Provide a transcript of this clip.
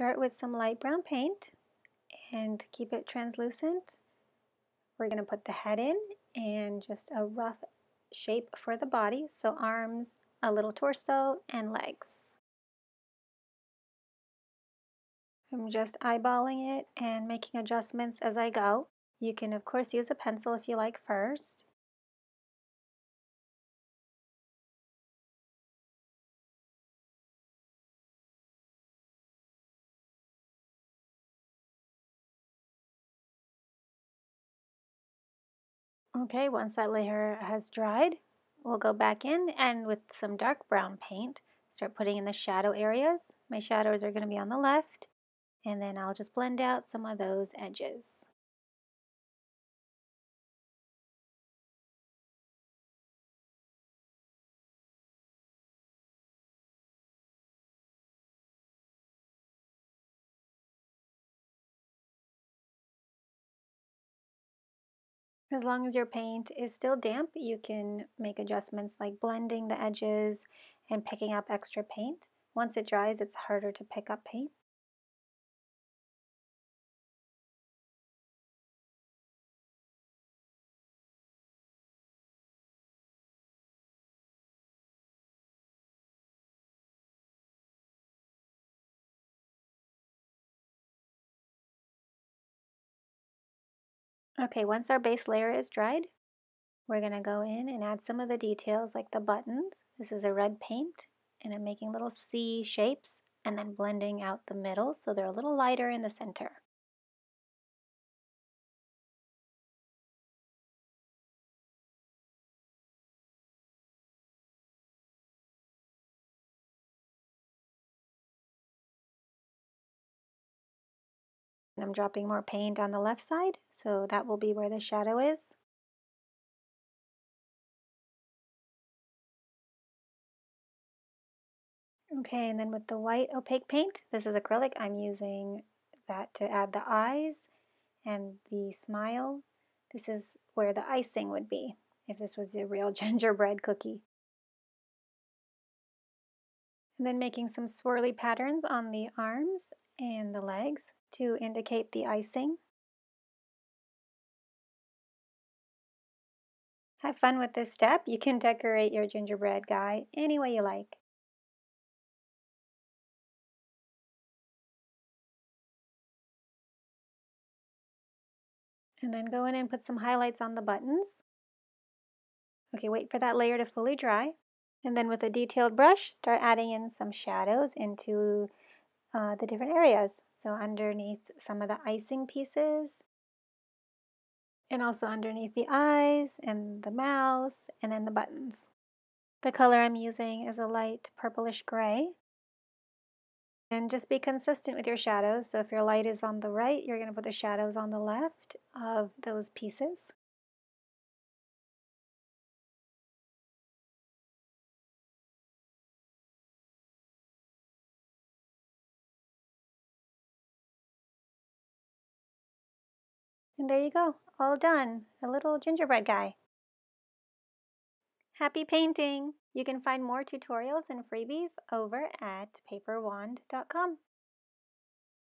Start with some light brown paint and keep it translucent. We're going to put the head in and just a rough shape for the body. So arms, a little torso, and legs. I'm just eyeballing it and making adjustments as I go. You can of course use a pencil if you like first. Okay, once that layer has dried, we'll go back in and with some dark brown paint, start putting in the shadow areas. My shadows are going to be on the left, and then I'll just blend out some of those edges. As long as your paint is still damp, you can make adjustments like blending the edges and picking up extra paint. Once it dries, it's harder to pick up paint. Okay, once our base layer is dried, we're going to go in and add some of the details like the buttons. This is a red paint and I'm making little C shapes and then blending out the middle so they're a little lighter in the center. I'm dropping more paint on the left side, so that will be where the shadow is. Okay, and then with the white opaque paint, this is acrylic, I'm using that to add the eyes and the smile. This is where the icing would be if this was a real gingerbread cookie. And then making some swirly patterns on the arms and the legs to indicate the icing. Have fun with this step. You can decorate your gingerbread guy any way you like. And then go in and put some highlights on the buttons. Okay, wait for that layer to fully dry. And then with a detailed brush, start adding in some shadows into uh, the different areas. So underneath some of the icing pieces, and also underneath the eyes and the mouth, and then the buttons. The color I'm using is a light purplish gray. And just be consistent with your shadows. So if your light is on the right, you're going to put the shadows on the left of those pieces. And there you go, all done. A little gingerbread guy. Happy painting! You can find more tutorials and freebies over at paperwand.com.